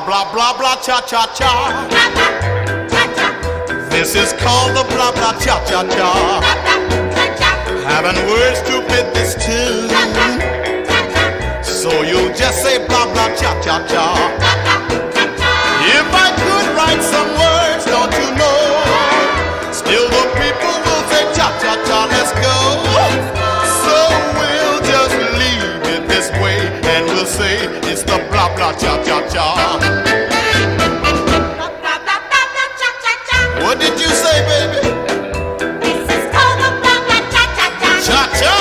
blah blah blah blah, cha cha cha. This is called the blah blah cha cha cha. Having words to fit this tune. So you'll just say blah blah cha cha cha. say it's the blah blah cha cha cha. What did you say, baby? This is called the blah blah cha cha cha. Cha cha.